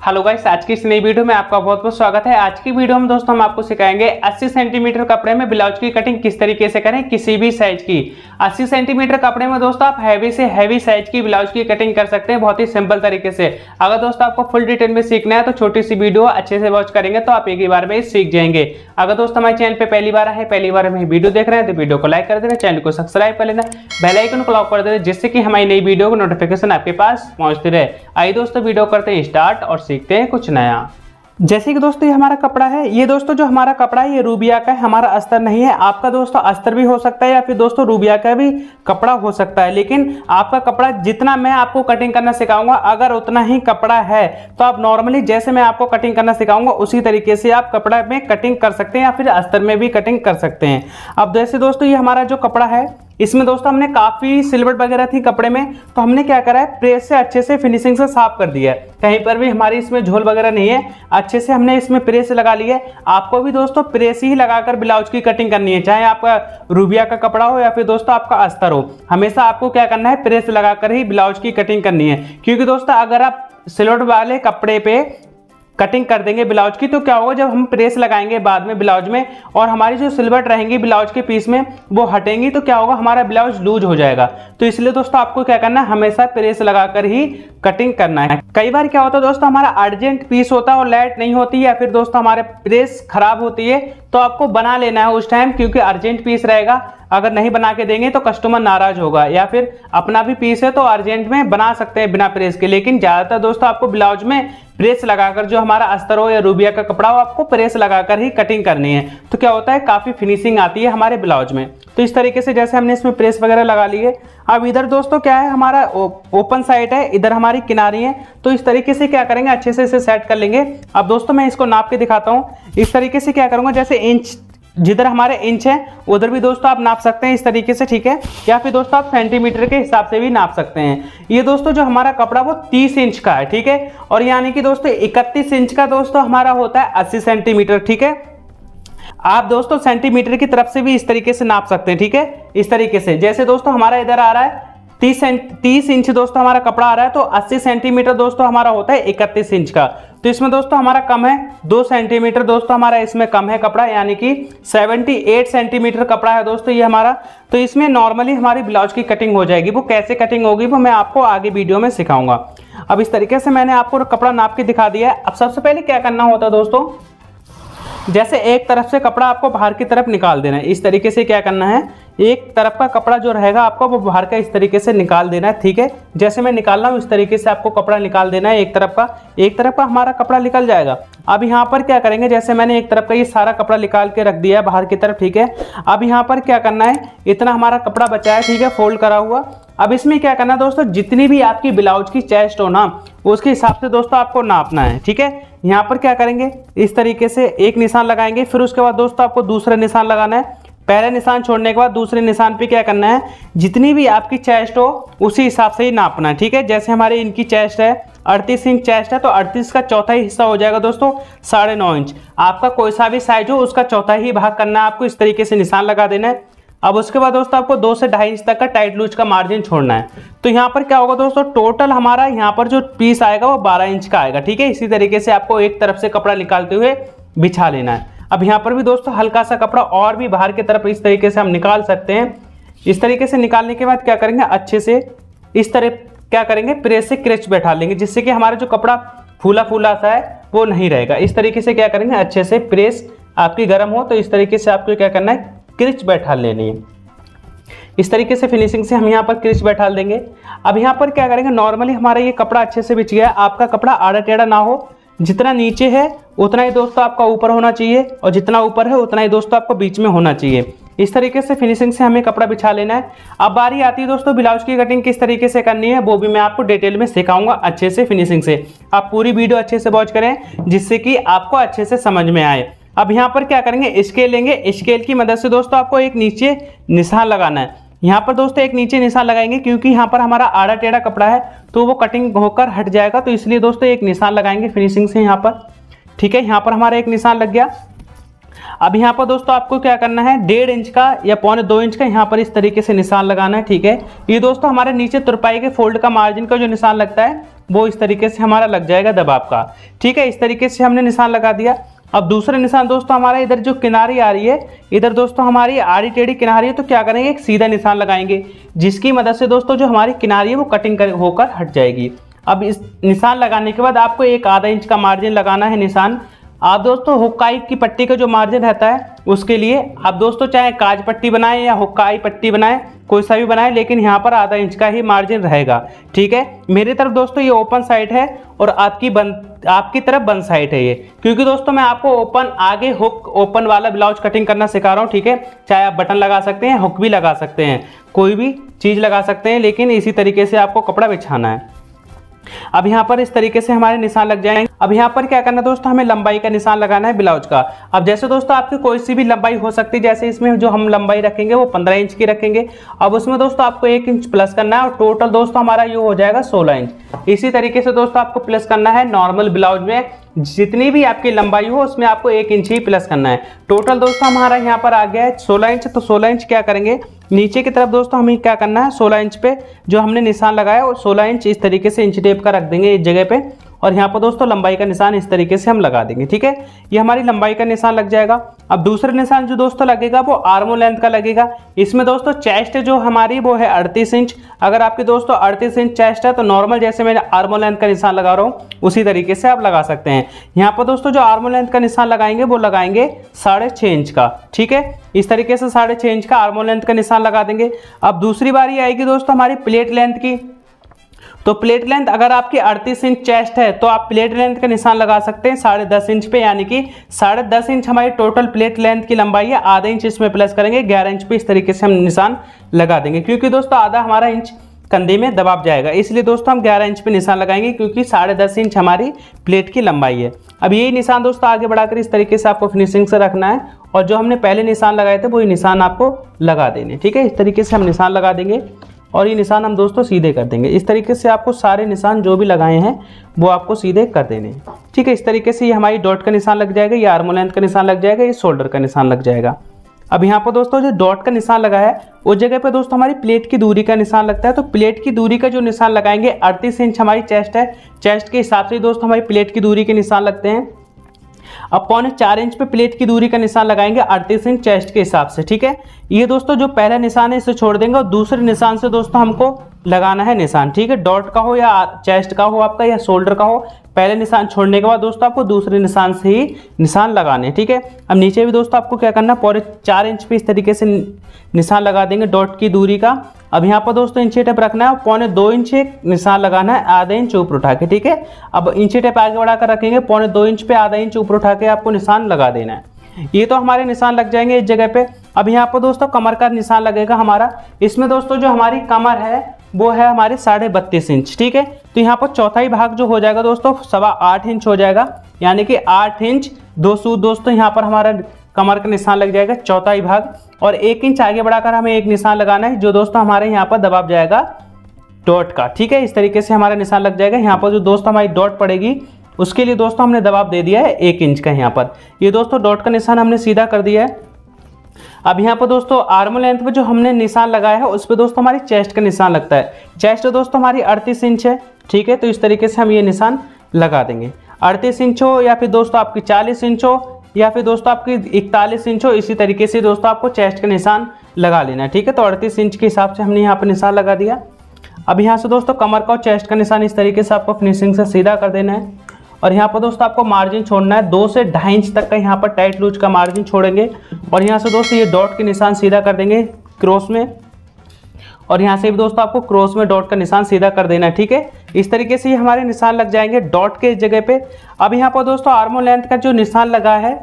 Hello guys, आज की इस नई वीडियो में आपका बहुत बहुत स्वागत है। आज की वीडियो में दोस्तों हम आपको सिखाएँगे 80 सेंटीमीटर कपड़े में ब्लाउज की कटिंग किस तरीके से करें, किसी भी साइज़ की। 80 सेंटीमीटर कपड़े में दोस्तों आप हैवी से हैवी साइज़ की ब्लाउज की कटिंग कर सकते हैं, बहुत ही सिंपल तरीके से। अगर दोस्तों आपको फुल डिटेल में सीखना है तो छोटी सी वीडियो अच्छे से वॉच करेंगे तो आप एक ही बार में सीख जाएँगे। अगर दोस्तों हमारे चैनल पर पहली बार है पहली बार हमें वीडियो देख रहे हैं तो वीडियो को लाइक कर देना चैनल को सब्सक्राइब कर लेना बेलाइकन को लॉक कर देना, जिससे कि हमारी नई वीडियो को नोटिफिकेशन आपके पास पहुँचती रहे। आइए दोस्तों वीडियो करते हैं स्टार्ट और सीखते हैं कुछ नया। जैसे कि दोस्तों, ये हमारा कपड़ा है। ये दोस्तों, जो हमारा कपड़ा है, ये रूबिया का है, हमारा अस्तर नहीं है। आपका दोस्तों, अस्तर भी हो सकता है या फिर दोस्तों, रूबिया का भी कपड़ा हो सकता है। लेकिन आपका कपड़ा जितना मैं आपको कटिंग करना सिखाऊँगा, अगर उतना ही कपड़ा है तो आप नॉर्मली जैसे मैं आपको कटिंग करना सिखाऊँगा, उसी तरीके से आप कपड़ा में कटिंग कर सकते हैं या फिर अस्तर में भी कटिंग कर सकते हैं। अब जैसे दोस्तों, ये हमारा जो कपड़ा है इसमें दोस्तों हमने काफ़ी सिल्वर वगैरह थी कपड़े में तो हमने क्या करा है? प्रेस से अच्छे से फिनिशिंग से साफ़ कर दिया है। कहीं पर भी हमारी इसमें झोल वगैरह नहीं है, अच्छे से हमने इसमें प्रेस लगा लिया है। आपको भी दोस्तों प्रेस ही लगाकर ब्लाउज की कटिंग करनी है, चाहे आपका रूबिया का कपड़ा हो या फिर दोस्तों आपका अस्तर हो। हमेशा आपको क्या करना है? प्रेस लगाकर ही ब्लाउज की कटिंग करनी है। क्योंकि दोस्तों अगर आप सिलोट वाले कपड़े पे कटिंग कर देंगे ब्लाउज की तो क्या होगा, जब हम प्रेस लगाएँगे बाद में ब्लाउज में और हमारी जो सिल्वर रहेंगी ब्लाउज के पीस में, वो हटेंगी तो क्या होगा, हमारा ब्लाउज लूज हो जाएगा। तो इसलिए दोस्तों, आपको क्या करना है, हमेशा प्रेस लगाकर ही कटिंग करना है। कई बार क्या होता है दोस्तों, हमारा अर्जेंट पीस होता है और लाइट नहीं होती या फिर दोस्तों, हमारे प्रेस खराब होती है तो आपको बना लेना है उस टाइम क्योंकि अर्जेंट पीस रहेगा। अगर नहीं बना के देंगे तो कस्टमर नाराज़ होगा या फिर अपना भी पीस है तो अर्जेंट में बना सकते हैं बिना प्रेस के। लेकिन ज़्यादातर दोस्तों आपको ब्लाउज में प्रेस लगाकर जो हमारा अस्तर हो या रूबिया का कपड़ा हो, आपको प्रेस लगाकर ही कटिंग करनी है। तो क्या होता है, काफ़ी फिनिशिंग आती है हमारे ब्लाउज में। तो इस तरीके से जैसे हमने इसमें प्रेस वगैरह लगा ली है अब इधर दोस्तों क्या है, हमारा ओपन साइड है, इधर हमारी किनारी है तो इस तरीके से क्या करेंगे, अच्छे से इसे सेट कर लेंगे। अब दोस्तों मैं इसको नाप के दिखाता हूँ। इस तरीके से क्या करूँगा, जैसे इंच जिधर हमारे इंच है, उधर भी दोस्तों आप नाप सकते हैं इस तरीके से, ठीक है? या फिर दोस्तों आप सेंटीमीटर के हिसाब से भी नाप सकते हैं। ये दोस्तों जो हमारा कपड़ा वो 30 इंच का है, ठीक है? और यानी कि दोस्तों 31 इंच का दोस्तों हमारा होता है 80 सेंटीमीटर ठीक है? आप दोस्तों सेंटीमीटर की तरफ़ से भी इस तरीके से नाप सकते हैं, ठीक है? इस तरीके से। जैसे दोस्तों हमारा इधर आ रहा है, तीस तीस इंच दोस्तों हमारा कपड़ा आ रहा है तो 80 सेंटीमीटर दोस्तों हमारा होता है इकतीस इंच का। तो इसमें दोस्तों हमारा कम है, दो सेंटीमीटर दोस्तों हमारा इसमें कम है कपड़ा, यानी कि 78 सेंटीमीटर कपड़ा है दोस्तों ये हमारा। तो इसमें नॉर्मली हमारी ब्लाउज की कटिंग हो जाएगी। वो कैसे कटिंग होगी, वो मैं आपको आगे वीडियो में सिखाऊँगा। अब इस तरीके से मैंने आपको कपड़ा नाप के दिखा दिया है। अब सबसे पहले क्या करना होता है दोस्तों? जैसे एक तरफ़ से कपड़ा आपको बाहर की तरफ़ निकाल देना है। इस तरीके से क्या करना है? एक तरफ़ का कपड़ा जो रहेगा आपको, वो बाहर का इस तरीके से निकाल देना है, ठीक है? जैसे मैं निकाल रहा हूँ, इस तरीके से आपको कपड़ा निकाल देना है एक तरफ़ का। एक तरफ़ का हमारा कपड़ा निकल जाएगा। अब यहाँ पर क्या करेंगे? जैसे मैंने एक तरफ़ का ये सारा कपड़ा निकाल के रख दिया है बाहर की तरफ़, ठीक है? अब यहाँ पर क्या करना है? इतना हमारा कपड़ा बचा है, ठीक है? फोल्ड करा हुआ। अब इसमें क्या करना है दोस्तों, जितनी भी आपकी ब्लाउज की चेस्ट हो ना, उसके हिसाब से दोस्तों आपको नापना है, ठीक है? यहाँ पर क्या करेंगे, इस तरीके से एक निशान लगाएँगे, फिर उसके बाद दोस्तों आपको दूसरा निशान लगाना है। पहले निशान छोड़ने के बाद दूसरे निशान पे क्या करना है, जितनी भी आपकी चेस्ट हो, उसी हिसाब से ही नापना है, ठीक है? जैसे हमारे इनकी चेस्ट है, अड़तीस इंच चेस्ट है तो अड़तीस का चौथा ही हिस्सा हो जाएगा दोस्तों, साढ़े नौ इंच। आपका कोई सा भी साइज़ हो, उसका चौथा ही भाग करना है, आपको इस तरीके से निशान लगा देना है। अब उसके बाद दोस्तों आपको दो से ढाई इंच तक का टाइट लूज का मार्जिन छोड़ना है। तो यहाँ पर क्या होगा दोस्तों? टोटल हमारा यहाँ पर जो पीस आएगा वो बारह इंच का आएगा, ठीक है? इसी तरीके से आपको एक तरफ़ से कपड़ा निकालते हुए बिछा लेना है। अब यहाँ पर भी दोस्तों हल्का सा कपड़ा और भी बाहर की तरफ़ इस तरीके से हम निकाल सकते हैं। इस तरीके से निकालने के बाद क्या करेंगे? अच्छे से इस तरह क्या करेंगे? प्रेस से क्रेच बैठा लेंगे, जिससे कि हमारा जो कपड़ा फूला फूला सा है, वो नहीं रहेगा। इस तरीके से क्या करेंगे? अच्छे से प्रेस आपकी गर्म हो तो इस तरीके से आपको क्या करना है? क्रिच बैठा लेनी है इस तरीके से फिनिशिंग से हम यहाँ पर क्रिच बैठा देंगे। अब यहाँ पर क्या करेंगे? नॉर्मली हमारा ये कपड़ा अच्छे से बिछ गया आपका कपड़ा आड़ा टेढ़ा ना हो। जितना नीचे है, उतना ही दोस्तों आपका ऊपर होना चाहिए। और जितना ऊपर है, उतना ही दोस्तों आपको बीच में होना चाहिए। इस तरीके से फिनिशिंग से हमें कपड़ा बिछा लेना है। अब बारी आती है दोस्तों ब्लाउज की कटिंग किस तरीके से करनी है, वो भी मैं आपको डिटेल में सिखाऊँगा अच्छे से फिनिशिंग से। आप पूरी वीडियो अच्छे से वॉच करें, जिससे कि आपको अच्छे से समझ में आए। अब यहाँ पर क्या करेंगे? स्केल लेंगे। स्केल की मदद से दोस्तों आपको एक नीचे निशान लगाना है। यहाँ पर दोस्तों एक नीचे निशान लगाएँगे क्योंकि यहाँ पर हमारा आड़ा टेढ़ा कपड़ा है तो वो कटिंग होकर हट जाएगा तो इसलिए दोस्तों एक निशान लगाएँगे फिनिशिंग से यहाँ पर। ठीक है, यहाँ पर हमारा एक निशान लग गया। अब यहाँ पर दोस्तों आपको क्या करना है? डेढ़ इंच का या पौने दो इंच का यहाँ पर इस तरीके से निशान लगाना है, ठीक है? ये दोस्तों हमारे नीचे तुरपाई के फोल्ड का मार्जिन का जो निशान लगता है, वो इस तरीके से हमारा लग जाएगा दबाव का। ठीक है, इस तरीके से हमने निशान लगा दिया। अब दूसरे निशान दोस्तों, हमारा इधर जो किनारी आ रही है, इधर दोस्तों, हमारी आड़ी टेढ़ी किनारी है तो क्या करेंगे, एक सीधा निशान लगाएँगे, जिसकी मदद से दोस्तों, जो हमारी किनारी है, वो कटिंग कर, होकर हट जाएगी। अब इस निशान लगाने के बाद आपको एक आधा इंच का मार्जिन लगाना है निशान आप दोस्तों हुक्काई की पट्टी का जो मार्जिन रहता है, उसके लिए आप दोस्तों चाहे काज पट्टी बनाएँ या हुक्काई पट्टी बनाएँ, कोई सा भी बनाएँ, लेकिन यहाँ पर आधा इंच का ही मार्जिन रहेगा। ठीक है? मेरी तरफ़ दोस्तों ये ओपन साइड है और आपकी बन, आपकी तरफ़ बंद साइड है ये। क्योंकि दोस्तों मैं आपको ओपन आगे हुक ओपन वाला ब्लाउज कटिंग करना सिखा रहा हूँ, ठीक है? चाहे आप बटन लगा सकते हैं हुक भी लगा सकते हैं। कोई भी चीज़ लगा सकते हैं, लेकिन इसी तरीके से आपको कपड़ा बिछाना है। अब यहाँ पर इस तरीके से हमारे निशान लग जाएँगे। अब यहाँ पर क्या करना है दोस्तों, हमें लंबाई का निशान लगाना है ब्लाउज का। अब जैसे दोस्तों, आपकी कोई सी भी लंबाई हो सकती है, जैसे इसमें जो हम लंबाई रखेंगे, वो पंद्रह इंच की रखेंगे। अब उसमें दोस्तों, आपको एक इंच प्लस करना है और टोटल दोस्तों, हमारा ये हो जाएगा सोलह इंच। इसी तरीके से दोस्तों, आपको प्लस करना है नॉर्मल ब्लाउज में। जितनी भी आपकी लंबाई हो, उसमें आपको एक इंच ही प्लस करना है। टोटल दोस्तों, हमारा यहाँ पर आ गया है सोलह इंच। तो सोलह इंच क्या करेंगे? नीचे की तरफ़ दोस्तों, हमें क्या करना है? सोलह इंच पे जो हमने निशान लगाया और सोलह इंच इस तरीके से इंच टेप का रख देंगे इस जगह पे। और यहाँ पर दोस्तों लंबाई का निशान इस तरीके से हम लगा देंगे, ठीक है? ये हमारी लंबाई का निशान लग जाएगा। अब दूसरा निशान जो दोस्तों लगेगा वो आर्मो लेंथ का लगेगा। इसमें दोस्तों चेस्ट जो हमारी वो है अड़तीस इंच। अगर आपके दोस्तों अड़तीस इंच चेस्ट है तो नॉर्मल जैसे मैंने आर्मो लेंथ का निशान लगा रहा हूँ, उसी तरीके से आप लगा सकते हैं। यहाँ पर दोस्तों जो आर्मो लेंथ का निशान लगाएँगे, वो लगाएँगे साढ़े इंच का, ठीक है? इस तरीके से साढ़े छः इंच का आर्मो लेंथ का निशान लगा देंगे। अब दूसरी बारी आएगी दोस्तों हमारी प्लेट लेंथ की। तो प्लेट लेंथ अगर आपकी 38 इंच चेस्ट है तो आप प्लेट लेंथ का निशान लगा सकते हैं साढ़े दस इंच पे, यानी कि साढ़े दस इंच हमारी टोटल प्लेट लेंथ की लंबाई है, आधा इंच इसमें प्लस करेंगे, ग्यारह इंच पे इस तरीके से हम निशान लगा देंगे। क्योंकि दोस्तों आधा हमारा इंच कंधे में दबाव जाएगा, इसलिए दोस्तों हम 11 इंच पे निशान लगाएँगे, क्योंकि साढ़े दस इंच हमारी प्लेट की लंबाई है। अब यही निशान दोस्तों आगे बढ़ाकर इस तरीके से आपको फिनिशिंग से रखना है, और जो हमने पहले निशान लगाए थे, वही निशान आपको लगा देने। ठीक है, इस तरीके से हम निशान लगा देंगे। और ये निशान हम दोस्तों सीधे कर देंगे। इस तरीके से आपको सारे निशान जो भी लगाए हैं, वो आपको सीधे कर देने। ठीक है, इस तरीके से ये हमारी डॉट का निशान लग जाएगा, ये आर्मो लेंथ का निशान लग जाएगा, ये शोल्डर का निशान लग जाएगा। अब यहाँ पर दोस्तों जो डॉट का निशान लगा है, उस जगह पर दोस्तों हमारी प्लेट की दूरी का निशान लगता है। तो प्लेट की दूरी का जो निशान लगाएँगे, अड़तीस इंच हमारी चेस्ट है। चेस्ट के हिसाब से दोस्तों हमारी प्लेट की दूरी के निशान लगते हैं। अब पौने चार इंच पे प्लेट की दूरी का निशान लगाएँगे अड़तीस इंच चेस्ट के हिसाब से, ठीक है? ये दोस्तों जो पहला निशान है, इसे छोड़ देंगे और दूसरे निशान से दोस्तों हमको लगाना है निशान, ठीक है? डॉट का हो या चेस्ट का हो आपका या शोल्डर का हो, पहले निशान छोड़ने के बाद दोस्तों आपको दूसरे निशान से ही निशान लगाने ठीक है? अब नीचे भी दोस्तों आपको क्या करना है पूरे चार इंच पे इस तरीके से निशान लगा देंगे डॉट की दूरी का अब यहाँ पर दोस्तों इंची टेप रखना है पौने दो इंच निशान लगाना है, आधा इंच ऊपर उठा के ठीक है? अब इंची टेप आगे बढ़ाकर रखेंगे, पौने दो इंच पे आधा इंच ऊपर उठा के आपको निशान लगा देना है। ये तो हमारे निशान लग जाएँगे इस जगह पे। अब यहाँ पर दोस्तों कमर का निशान लगेगा हमारा। इसमें दोस्तों जो हमारी कमर है, वो है हमारे साढ़े बत्तीस इंच, ठीक है? तो यहाँ पर चौथाई भाग जो हो जाएगा दोस्तों, सवा आठ इंच हो जाएगा। यानी कि आठ इंच, दो सौ दोस्तों यहाँ पर हमारा कमर का निशान लग जाएगा, चौथाई भाग। और एक इंच आगे बढ़ाकर हमें एक निशान लगाना है, जो दोस्तों हमारे यहाँ पर दबाव जाएगा डॉट का। ठीक है, इस तरीके से हमारा निशान लग जाएगा। यहाँ पर जो दोस्तों हमारी डॉट पड़ेगी, उसके लिए दोस्तों हमने दबाव दे दिया है एक इंच का यहाँ पर। ये दोस्तों डॉट का निशान हमने सीधा कर दिया है। अब यहाँ पर दोस्तों आर्म लेंथ पे जो हमने निशान लगाया है, उस पर दोस्तों हमारी चेस्ट का निशान लगता है। चेस्ट दोस्तों हमारी अड़तीस इंच है, ठीक है तो इस तरीके से हम ये निशान लगा देंगे। अड़तीस इंच हो या फिर दोस्तों आपकी चालीस इंच हो या फिर दोस्तों आपकी इकतालीस इंच हो, इसी तरीके से दोस्तों आपको चेस्ट का निशान लगा लेना ठीक है? तो अड़तीस इंच के हिसाब से हमने यहाँ पर निशान लगा दिया। अब यहाँ से दोस्तों कमर का और चेस्ट का निशान इस तरीके से आपको फिनिशिंग से सीधा कर देना है। और यहाँ पर दोस्तों आपको मार्जिन छोड़ना है, दो से ढाई इंच तक का यहाँ पर टाइट लूज का मार्जिन छोड़ेंगे। और यहाँ से दोस्तों ये डॉट के निशान सीधा कर देंगे क्रॉस में। और यहाँ से भी दोस्तों आपको क्रॉस में डॉट का निशान सीधा कर देना है, ठीक है? इस तरीके से हमारे निशान लग जाएँगे डॉट के जगह पे। अब यहाँ पर दोस्तों आर्मो लेंथ का जो निशान लगा है,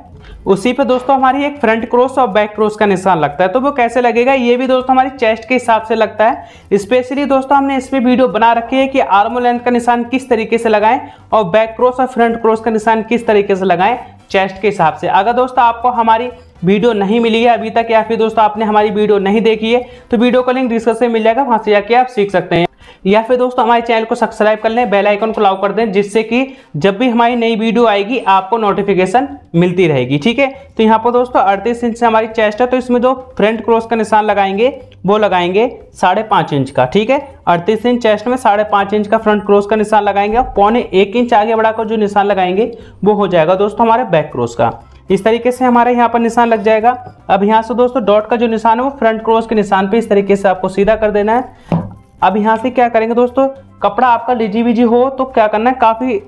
उसी पे दोस्तों हमारी एक फ्रंट क्रॉस और बैक क्रॉस का निशान लगता है। तो वो कैसे लगेगा, ये भी दोस्तों हमारी चेस्ट के हिसाब से लगता है। स्पेशली दोस्तों हमने इसमें वीडियो बना रखी है कि आर्मो लेंथ का निशान किस तरीके से लगाएँ और बैक क्रॉस और फ्रंट क्रॉस का निशान किस तरीके से लगाएँ चेस्ट के हिसाब से। अगर दोस्तों आपको हमारी वीडियो नहीं मिली है अभी तक या फिर दोस्तों आपने हमारी वीडियो नहीं देखी है तो वीडियो का लिंक डिस्क्रिप्शन में मिल जाएगा, वहाँ से जाके आप सीख सकते हैं। या फिर दोस्तों हमारे चैनल को सब्सक्राइब कर लें बेल आइकन को लाउ कर दें, जिससे कि जब भी हमारी नई वीडियो आएगी, आपको नोटिफिकेशन मिलती रहेगी, ठीक है? तो यहाँ पर दोस्तों अड़तीस इंच से हमारी चेस्ट है तो इसमें जो फ्रंट क्रॉस का निशान लगाएँगे, वो लगाएँगे साढ़े पाँच इंच का, ठीक है? अड़तीस इंच चेस्ट में साढ़े पाँच इंच का फ्रंट क्रॉस का निशान लगाएँगे, और पौने एक इंच आगे बढ़ाकर जो निशान लगाएँगे, वो हो जाएगा दोस्तों हमारे बैक क्रॉस का। इस तरीके से हमारे यहाँ पर निशान लग जाएगा। अब यहाँ से दोस्तों डॉट का जो निशान है, वो फ्रंट क्रॉस के निशान पे इस तरीके से आपको सीधा कर देना है। अब यहाँ से क्या करेंगे दोस्तों, कपड़ा आपका लीजी वीजी हो तो क्या करना है, काफ़ी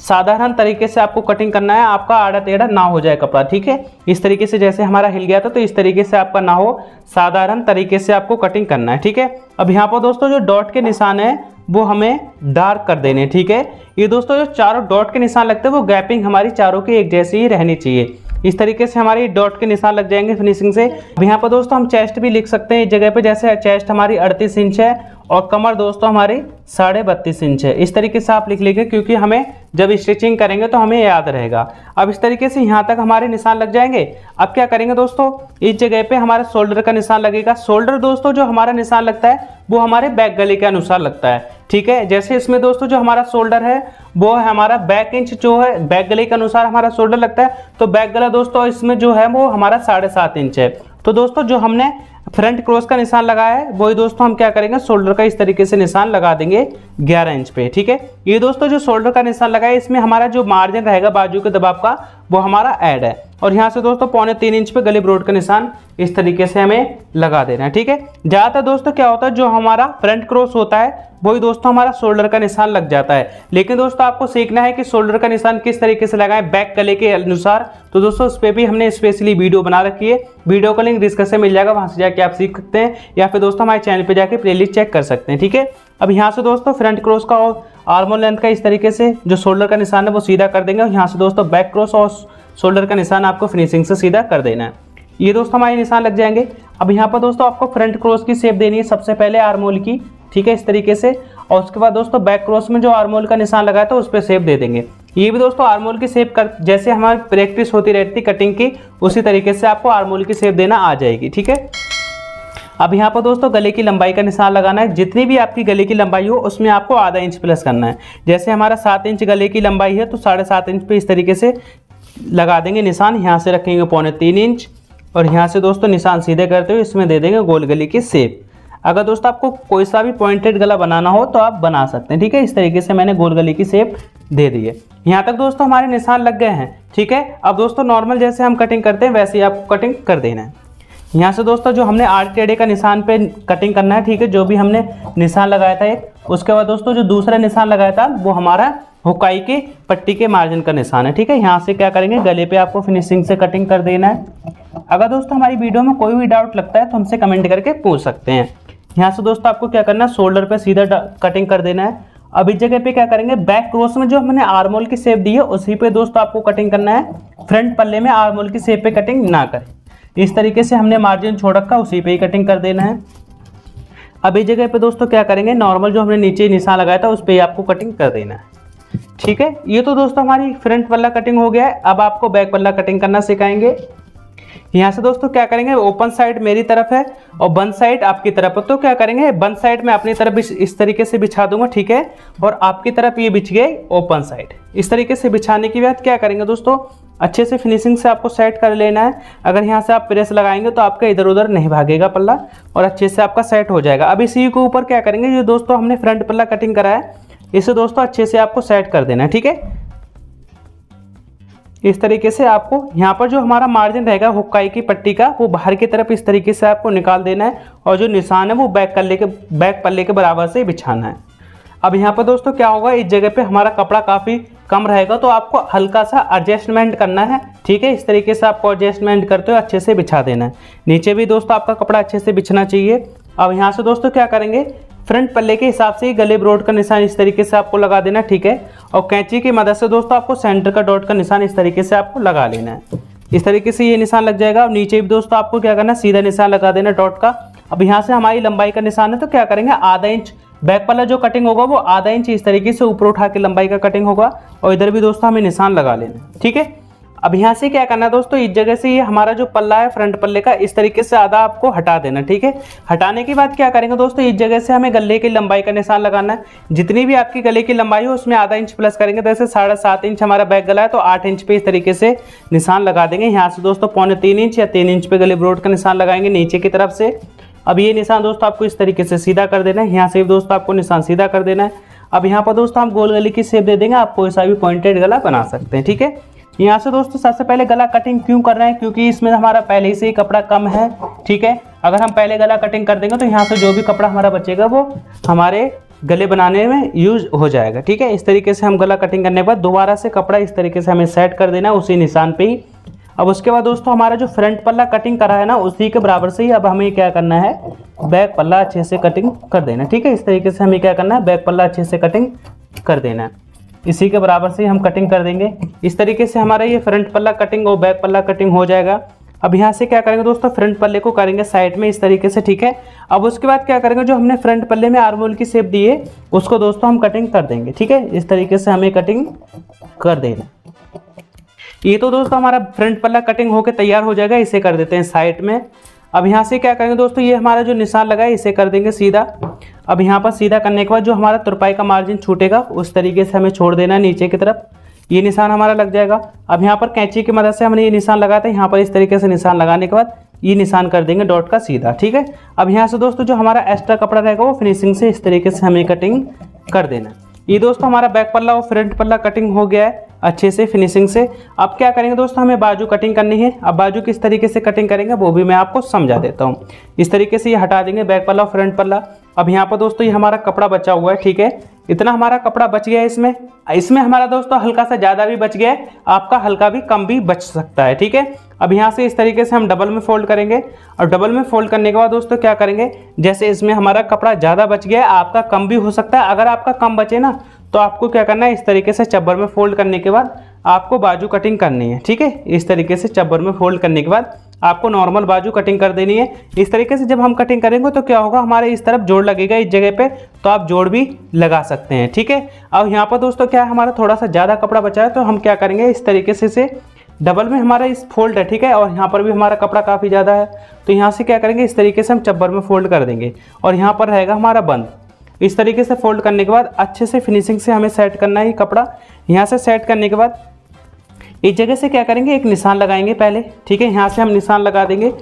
साधारण तरीके से आपको कटिंग करना है, आपका आड़ा टेढ़ा ना हो जाए कपड़ा, ठीक है? इस तरीके से जैसे हमारा हिल गया था तो इस तरीके से आपका ना हो, साधारण तरीके से आपको कटिंग करना है, ठीक है? अब यहाँ पर दोस्तों, जो डॉट के निशान है वो हमें डार्क कर देने ठीक है? ये दोस्तों, जो चारों डॉट के निशान लगते हैं, वो गैपिंग हमारी चारों की एक जैसी ही रहनी चाहिए। इस तरीके से हमारे डॉट के निशान लग जाएँगे फिनिशिंग से। अब यहाँ पर दोस्तों, हम चेस्ट भी लिख सकते हैं। इस जगह पर जैसे चेस्ट हमारी अड़तीस इंच है और कमर दोस्तों, हमारी साढ़े बत्तीस इंच है। इस तरीके से आप लिख लीजिए क्योंकि हमें जब स्टिचिंग करेंगे तो हमें याद रहेगा। अब इस तरीके से यहाँ तक हमारे निशान लग जाएँगे। अब क्या करेंगे दोस्तों? इस जगह पे हमारे शोल्डर का निशान लगेगा। शोल्डर दोस्तों, जो हमारा निशान लगता है, वो हमारे बैक गले के अनुसार लगता है। ठीक है? जैसे इसमें दोस्तों, जो हमारा शोल्डर है, वो है हमारा बैक इंच जो है बैक गले के अनुसार हमारा शोल्डर लगता है। तो बैक गला दोस्तों, इसमें जो है, वो हमारा साढ़े सात इंच है। तो दोस्तों, जो हमने फ्रंट क्रॉस का निशान लगाया है। वही दोस्तों हम क्या करेंगे? शोल्डर का इस तरीके से निशान लगा देंगे 11 इंच पे, ठीक है? ये दोस्तों जो शोल्डर का निशान लगाया है, इसमें हमारा जो मार्जिन रहेगा बाजू के दबाव का वो हमारा ऐड है। और यहाँ से दोस्तों पौने तीन इंच पे गली ब्रोड का निशान इस तरीके से हमें लगा देना है, ठीक है? ज़्यादातर दोस्तों क्या होता है, जो हमारा फ्रंट क्रॉस होता है, वही दोस्तों हमारा शोल्डर का निशान लग जाता है। लेकिन दोस्तों आपको सीखना है कि शोल्डर का निशान किस तरीके से लगाएँ बैक गले के अनुसार। तो दोस्तों उस पर भी हमने स्पेशली वीडियो बना रखी है। वीडियो का लिंक डिस्कशन मिल जाएगा, वहाँ से जाके आप सीख सकते हैं, या फिर दोस्तों हमारे चैनल पर जाकर प्ले चेक कर सकते हैं, ठीक है? अब यहाँ से दोस्तों फ्रंट क्रॉस का और आर्मोन लेंथ का इस तरीके से जो शोल्डर का निशान है वो सीधा कर देंगे और यहाँ से दोस्तों बैक क्रॉस और शोल्डर का निशान आपको फिनिशिंग से सीधा कर देना है। ये दोस्तों हमारे निशान लग जाएँगे। अब यहाँ पर दोस्तों आपको फ्रंट क्रॉस की शेप देनी है सबसे पहले आर्मोल की, ठीक है, इस तरीके से। और उसके बाद दोस्तों बैक क्रॉस में जो आर्मोल का निशान लगाया था उस पर शेप दे देंगे। ये भी दोस्तों आर्मोल की शेप कर, जैसे हमारी प्रैक्टिस होती रहती कटिंग की, उसी तरीके से आपको आर्मोल की शेप देना आ जाएगी, ठीक है? अब यहाँ पर दोस्तों गले की लंबाई का निशान लगाना है। जितनी भी आपकी गले की लंबाई हो, उसमें आपको आधा इंच प्लस करना है। जैसे हमारा सात इंच गले की लंबाई है तो साढ़े सात इंच पे इस तरीके से लगा देंगे निशान। यहाँ से रखेंगे पौने तीन इंच और यहाँ से दोस्तों निशान सीधे करते हुए इसमें दे देंगे गोल गले की सेप अगर दोस्तों आपको कोई सा भी पॉइंटेड गला बनाना हो तो आप बना सकते हैं, ठीक है? इस तरीके से मैंने गोल गले की सेप दे दी है। यहाँ तक दोस्तों हमारे निशान लग गए हैं, ठीक है? अब दोस्तों नॉर्मल जैसे हम कटिंग करते हैं, वैसे ही आपको कटिंग कर देना है। यहाँ से दोस्तों जो हमने आठ टेढ़े का निशान पे कटिंग करना है, ठीक है, जो भी हमने निशान लगाया था एक, उसके बाद दोस्तों जो दूसरा निशान लगाया था, वो हमारा हुकाई के पट्टी के मार्जिन का निशान है, ठीक है, यहाँ से क्या करेंगे, गले पे आपको फिनिशिंग से कटिंग कर देना है। अगर दोस्तों हमारी वीडियो में कोई भी डाउट लगता है तो हमसे कमेंट करके पूछ सकते हैं। यहाँ से दोस्तों आपको क्या करना है शोल्डर पर सीधा कटिंग कर देना है। अब इस जगह पे क्या करेंगे बैक क्रॉस में जो हमने आर्मोल की शेप दी है, उसी पे दोस्तों आपको कटिंग करना है। फ्रंट पल्ले में आर्मोल की शेप पे कटिंग ना करें। इस तरीके से हमने मार्जिन छोड़ रखा, उसी पे ही कटिंग कर देना है। अब इस जगह पे दोस्तों क्या करेंगे? नॉर्मल जो हमने नीचे निशान लगाया था, उस पर आपको कटिंग कर देना है। ठीक है? ये तो दोस्तों हमारी फ्रंट पल्ला कटिंग हो गया है। अब आपको बैक पल्ला कटिंग करना सिखाएँगे। यहाँ से दोस्तों क्या करेंगे? ओपन साइड मेरी तरफ़ है और बंद साइड आपकी तरफ़ है। तो क्या करेंगे? बंद साइड में अपनी तरफ़ इस तरीके से बिछा दूँगा, ठीक है? और आपकी तरफ़ ये बिछ गए ओपन साइड इस तरीके से बिछाने के बाद क्या करेंगे दोस्तों? अच्छे से फिनिशिंग से आपको सेट कर लेना है। अगर यहाँ से आप प्रेस लगाएँगे तो आपका इधर उधर नहीं भागेगा पल्ला और अच्छे से आपका सेट हो जाएगा। अब इसी के ऊपर क्या करेंगे? जो दोस्तों हमने फ्रंट पल्ला कटिंग करा है। इसे दोस्तों अच्छे से आपको सेट कर देना है, ठीक है? इस तरीके से आपको यहाँ पर जो हमारा मार्जिन रहेगा, हुक्काई की पट्टी का, वो बाहर की तरफ़ इस तरीके से आपको निकाल देना है और जो निशान है वो बैक कल्ले के बैक पल्ले के बराबर से बिछाना है। अब यहाँ पर दोस्तों क्या होगा? इस जगह पे हमारा कपड़ा काफ़ी कम रहेगा तो आपको हल्का सा एडजस्टमेंट करना है। ठीक है? इस तरीके से आपको एडजस्टमेंट करते हुए अच्छे से बिछा देना है। नीचे भी दोस्तों आपका कपड़ा अच्छे से बिछना चाहिए। अब यहाँ से दोस्तों क्या करेंगे? फ्रंट पल्ले के हिसाब से ही गले ब्रोड का निशान इस तरीके से आपको लगा देना, ठीक है? और कैंची की मदद से दोस्तों आपको सेंटर का डॉट का निशान इस तरीके से आपको लगा लेना है। इस तरीके से ये निशान लग जाएगा। और नीचे भी दोस्तों आपको क्या करना है? सीधा निशान लगा देना डॉट का। अब यहाँ से हमारी लंबाई का निशान है तो क्या करेंगे? आधा इंच बैक वाला जो कटिंग होगा वो आधा इंच इस तरीके से ऊपर उठा के लंबाई का कटिंग होगा और इधर भी दोस्तों हमें निशान लगा लेना ठीक है? अब यहाँ से क्या करना है दोस्तों, इस जगह से ये हमारा जो पल्ला है फ्रंट पल्ले का, इस तरीके से आधा आपको हटा देना ठीक है? हटाने के बाद क्या करेंगे दोस्तों, इस जगह से हमें गले की लंबाई का निशान लगाना है। जितनी भी आपकी गले की लंबाई हो, उसमें आधा इंच प्लस करेंगे जैसे साढ़े सात इंच हमारा बैक गला है तो आठ इंच पे इस तरीके से निशान लगा देंगे। यहाँ से दोस्तों पौने तीन इंच या तीन इंच पे गले ब्रोड का निशान लगाएँगे, नीचे की तरफ़ से। अब ये निशान दोस्तों आपको इस तरीके से सीधा कर देना है। यहाँ से दोस्तों आपको निशान सीधा कर देना है। अब यहाँ पर दोस्तों हम गोल गले की शेप दे देंगे आप कोई सा भी पॉइंटेड गला बना सकते हैं, ठीक है? यहाँ से दोस्तों सबसे पहले गला कटिंग क्यों कर रहे हैं? क्योंकि इसमें हमारा पहले से ही कपड़ा कम है, ठीक है? अगर हम पहले गला कटिंग कर देंगे तो यहाँ से जो भी कपड़ा हमारा बचेगा, वो हमारे गले बनाने में यूज़ हो जाएगा, ठीक है? इस तरीके से हम गला कटिंग करने के बाद दोबारा से कपड़ा इस तरीके से हमें सेट कर देना उसी निशान पे ही। अब उसके बाद दोस्तों, हमारा जो फ्रंट पल्ला कटिंग करा है ना, उसी के बराबर से ही अब हमें क्या करना है बैक पल्ला अच्छे से कटिंग कर देना ठीक है? इस तरीके से हमें क्या करना है बैक पल्ला अच्छे से कटिंग कर देना है। इसी के बराबर से हम कटिंग कर देंगे। इस तरीके से हमारा ये फ्रंट पल्ला कटिंग और बैक पल्ला कटिंग हो जाएगा। अब यहाँ से क्या करेंगे दोस्तों फ्रंट पल्ले को करेंगे साइड में इस तरीके से, ठीक है? अब उसके बाद क्या करेंगे, जो हमने फ्रंट पल्ले में आर्मोल की शेप दी है, उसको दोस्तों हम कटिंग कर देंगे, ठीक है? इस तरीके से हमें कटिंग कर देना ये तो दोस्तों हमारा फ्रंट पल्ला कटिंग होकर तैयार हो जाएगा, इसे कर देते हैं साइड में। अब यहाँ से क्या करेंगे दोस्तों, ये हमारा जो निशान लगा है, इसे कर देंगे सीधा। अब यहाँ पर सीधा करने के बाद जो हमारा तुरपाई का मार्जिन छूटेगा, उस तरीके से हमें छोड़ देना नीचे की तरफ़। ये निशान हमारा लग जाएगा। अब यहाँ पर कैंची की मदद से हमने ये निशान लगाया था यहाँ पर इस तरीके से निशान लगाने के बाद ये निशान कर देंगे डॉट का सीधा, ठीक है? अब यहाँ से दोस्तों जो हमारा एक्स्ट्रा कपड़ा रहेगा, वो फिनिशिंग से इस तरीके से हमें कटिंग कर देना ये दोस्तों हमारा बैक पल्ला और फ्रंट पल्ला कटिंग हो गया है। अच्छे से फिनिशिंग से। अब क्या करेंगे दोस्तों? हमें बाजू कटिंग करनी है। अब बाजू किस तरीके से कटिंग करेंगे, वो भी मैं आपको समझा देता हूँ। इस तरीके से ये हटा देंगे बैक पल्ला फ्रंट पल्ला अब यहाँ पर दोस्तों ये हमारा कपड़ा बचा हुआ है, ठीक है? इतना हमारा कपड़ा बच गया है इसमें। इसमें हमारा दोस्तों हल्का सा ज़्यादा भी बच गया है। आपका हल्का भी कम भी बच सकता है, ठीक है? अब यहाँ से इस तरीके से हम डबल में फोल्ड करेंगे। और डबल में फोल्ड करने के बाद दोस्तों क्या करेंगे? जैसे इसमें हमारा कपड़ा ज़्यादा बच गया है, आपका कम भी हो सकता है। अगर आपका कम बचे ना तो आपको क्या करना है, इस तरीके से चब्बर में फोल्ड करने के बाद आपको बाजू कटिंग करनी है, ठीक है? इस तरीके से चब्बर में फोल्ड करने के बाद आपको नॉर्मल बाजू कटिंग कर देनी है। इस तरीके से जब हम कटिंग करेंगे तो क्या होगा, हमारे इस तरफ़ जोड़ लगेगा इस जगह पे तो आप जोड़ भी लगा सकते हैं, ठीक है? अब यहाँ पर दोस्तों क्या है, हमारा थोड़ा सा ज़्यादा कपड़ा बचा है तो हम क्या करेंगे, इस तरीके से इसे डबल में हमारा इस फोल्ड है, ठीक है? और यहाँ पर भी हमारा कपड़ा काफ़ी ज़्यादा है तो यहाँ से क्या करेंगे, इस तरीके से हम चब्बर में फोल्ड कर देंगे। और यहाँ पर रहेगा हमारा बंद। इस तरीके से फोल्ड करने के बाद अच्छे से फिनिशिंग से हमें सेट करना है कपड़ा। यहाँ से सेट करने के बाद इस जगह से क्या करेंगे? एक निशान लगाएँगे पहले, ठीक है? यहाँ से हम निशान लगा देंगे।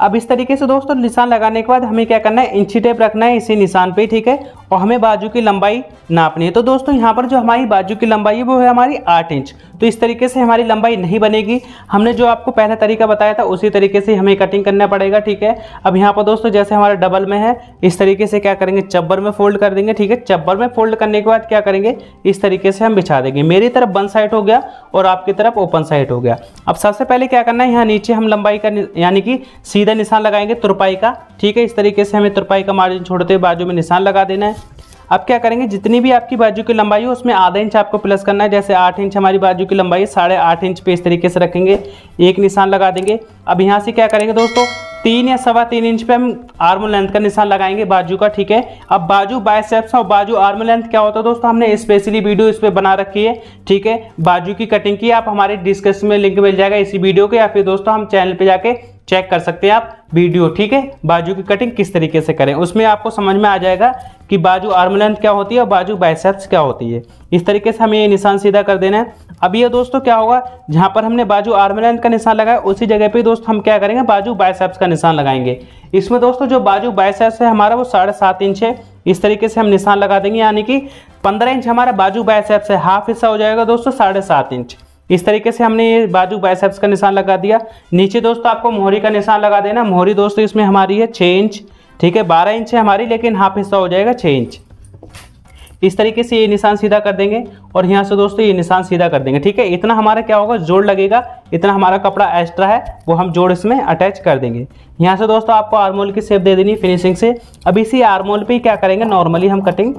अब इस तरीके से दोस्तों निशान लगाने के बाद हमें क्या करना है? इंची टेप रखना है इसी निशान पे, ठीक है? और हमें बाजू की लंबाई नापनी है। तो दोस्तों यहाँ पर जो हमारी बाजू की लंबाई है, वो है हमारी आठ इंच। तो इस तरीके से हमारी लंबाई नहीं बनेगी। हमने जो आपको पहला तरीका बताया था, उसी तरीके से हमें कटिंग करना पड़ेगा, ठीक है? अब यहाँ पर दोस्तों जैसे हमारा डबल में है, इस तरीके से क्या करेंगे? चब्बर में फोल्ड कर देंगे, ठीक है? चब्बर में फोल्ड करने के बाद क्या करेंगे? इस तरीके से हम बिछा देंगे। मेरी तरफ़ बंद साइड हो गया और आपकी तरफ़ ओपन साइड हो गया। अब सबसे पहले क्या करना है? यहाँ नीचे हम लंबाई का यानी कि निशान लगाएँगे तुरपाई का। ठीक है, इस तरीके से हमें तुरपाई का मार्जिन छोड़ते हुए बाजू में निशान लगा देना है। अब क्या करेंगे, जितनी भी आपकी बाजू की लंबाई हो, उसमें आधा इंच आपको प्लस करना है। जैसे आठ इंच हमारी बाजू की लंबाई है, साढ़े आठ इंच पे इस तरीके से रखेंगे। एक निशान लगा देंगे। अब यहाँ से क्या करेंगे दोस्तों, तीन या सवा तीन इंच पे हम आर्म लेंथ का निशान लगाएँगे बाजू का, ठीक है। अब बाजू बायसेप्स और बाजू आर्म लेंथ क्या होता है दोस्तों, हमने स्पेशली वीडियो इस पर बना रखी है, ठीक है। बाजू की कटिंग की आप हमारे डिस्क्रिप्शन में लिंक मिल जाएगा इसी वीडियो के, या फिर दोस्तों हम चैनल पे जाके चेक कर सकते हैं आप वीडियो, ठीक है? बाजू की कटिंग किस तरीके से करें? उसमें आपको समझ में आ जाएगा कि बाजू आर्म लेंथ क्या होती है और बाजू बाइसेप्स क्या होती है। इस तरीके से हमें ये निशान सीधा कर देना है। अब ये दोस्तों क्या होगा? जहाँ पर हमने बाजू आर्म लेंथ का निशान लगाया, उसी जगह पे दोस्तों हम क्या करेंगे? बाजू बाइसेप्स का निशान लगाएँगे। इसमें दोस्तों जो बाजू बाइसेप्स है हमारा वो साढ़े सात इंच है। इस तरीके से हम निशान लगा देंगे, यानी कि पंद्रह इंच हमारा बाजू बाइसेप्स है। हाफ़ हिस्सा हो जाएगा दोस्तों साढ़े सात इंच इस तरीके से हमने ये बाजू बाइसेप्स का निशान लगा दिया। नीचे दोस्तों आपको मोहरी का निशान लगा देना। मोहरी दोस्तों इसमें हमारी है छः इंच, ठीक है? बारह इंच है हमारी, लेकिन हाफ़ हिस्सा हो जाएगा छः इंच। इस तरीके से ये निशान सीधा कर देंगे और यहाँ से दोस्तों ये निशान सीधा कर देंगे, ठीक है? इतना हमारा क्या होगा? जोड़ लगेगा, इतना हमारा कपड़ा एक्स्ट्रा है, वो हम जोड़ इसमें अटैच कर देंगे। यहाँ से दोस्तों आपको आरमोल की सेप दे देनी फिनिशिंग से। अब इसी आरमोल पर क्या करेंगे? नॉर्मली हम कटिंग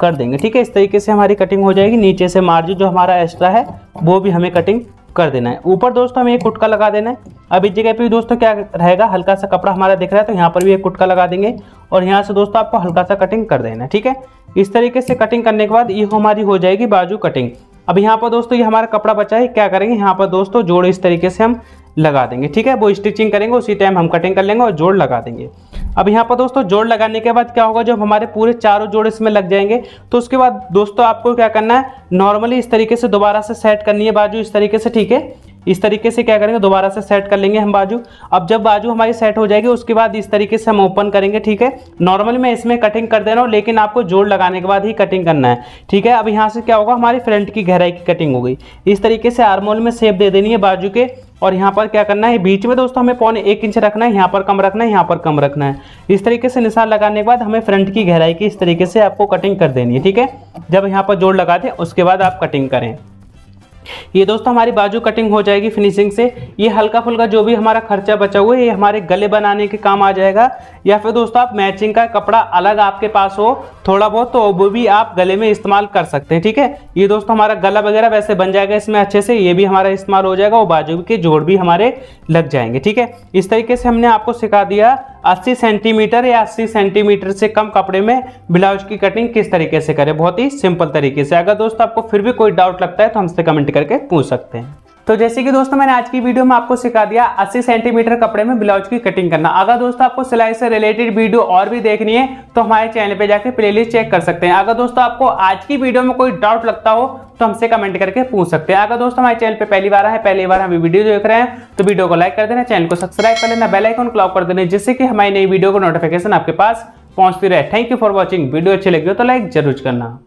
कर देंगे, ठीक है? इस तरीके से हमारी कटिंग हो जाएगी। नीचे से मार्जिन जो हमारा एक्स्ट्रा है, वो भी हमें कटिंग कर देना है। ऊपर दोस्तों हमें एक कुटका लगा देना है। अब इस जगह पे भी दोस्तों क्या रहेगा? हल्का सा कपड़ा हमारा दिख रहा है तो यहाँ पर भी एक कुटका लगा देंगे। और यहाँ से दोस्तों आपको हल्का सा कटिंग कर देना है, ठीक है? इस तरीके से कटिंग करने के बाद ये हमारी हो जाएगी बाजू कटिंग। अब यहाँ पर दोस्तों ये हमारा कपड़ा बचा है, क्या करेंगे? यहाँ पर दोस्तों जोड़ इस तरीके से हम लगा देंगे, ठीक है? वो स्टिचिंग करेंगे, उसी टाइम हम कटिंग कर लेंगे और जोड़ लगा देंगे। अब यहाँ पर दोस्तों, जोड़ लगाने के बाद क्या होगा, जब हमारे पूरे चारों जोड़ इसमें लग जाएँगे तो उसके बाद दोस्तों आपको क्या करना है नॉर्मली इस तरीके से दोबारा से सेट करनी है बाजू, इस तरीके से, ठीक है? इस तरीके से क्या करेंगे, दोबारा से सेट कर लेंगे हम बाजू। अब जब बाजू हमारी सेट हो जाएगी, उसके बाद इस तरीके से हम ओपन करेंगे, ठीक है? नॉर्मली मैं इसमें कटिंग कर दे रहा हूँ, लेकिन आपको जोड़ लगाने के बाद ही कटिंग करना है, ठीक है? अब यहाँ से क्या होगा, हमारी फ्रंट की गहराई की कटिंग हो गई। इस तरीके से आर्मोल में सेप दे देनी है बाजू के और यहाँ पर क्या करना है? बीच में दोस्तों हमें पौने एक इंच रखना है, यहाँ पर कम रखना है, यहाँ पर कम रखना है। इस तरीके से निशान लगाने के बाद हमें फ्रंट की गहराई की इस तरीके से आपको कटिंग कर देनी है, ठीक है? जब यहाँ पर जोड़ लगा दें उसके बाद आप कटिंग करें। ये दोस्तों हमारी बाजू कटिंग हो जाएगी फिनिशिंग से। ये हल्का फुल्का जो भी हमारा खर्चा बचा हुआ है, ये हमारे गले बनाने के काम आ जाएगा। या फिर दोस्तों आप मैचिंग का कपड़ा अलग आपके पास हो थोड़ा बहुत तो वो भी आप गले में इस्तेमाल कर सकते हैं, ठीक है? ये दोस्तों हमारा गला वगैरह वैसे बन जाएगा इसमें अच्छे से, ये भी हमारा इस्तेमाल हो जाएगा और बाजू के जोड़ भी हमारे लग जाएँगे, ठीक है? इस तरीके से हमने आपको सिखा दिया 80 सेंटीमीटर या 80 सेंटीमीटर से कम कपड़े में ब्लाउज की कटिंग किस तरीके से करें, बहुत ही सिंपल तरीके से। अगर दोस्तों आपको फिर भी कोई डाउट लगता है तो हमसे कमेंट करके पूछ सकते हैं। तो जैसे कि दोस्तों मैंने आज की वीडियो में आपको सिखा दिया 80 सेंटीमीटर कपड़े में ब्लाउज की कटिंग करना। अगर दोस्तों आपको सिलाई से रिलेटेड वीडियो और भी देखनी है तो हमारे चैनल पे जाकर प्लेलिस्ट चेक कर सकते हैं। अगर दोस्तों आपको आज की वीडियो में कोई डाउट लगता हो तो हमसे कमेंट करके पूछ सकते हैं। अगर दोस्तों हमारे चैनल पे पहली बार है पहली बार हम वीडियो देख रहे हैं तो वीडियो को लाइक कर देना, चैनल को सब्सक्राइब कर लेना बेल आइकन क्लॉक कर देना, जिससे कि हमारी नई वीडियो को नोटिफिकेशन आपके पास पहुँचती रहे। Thank you for watching video अच्छी लगी हो तो लाइक ज़रूर करना।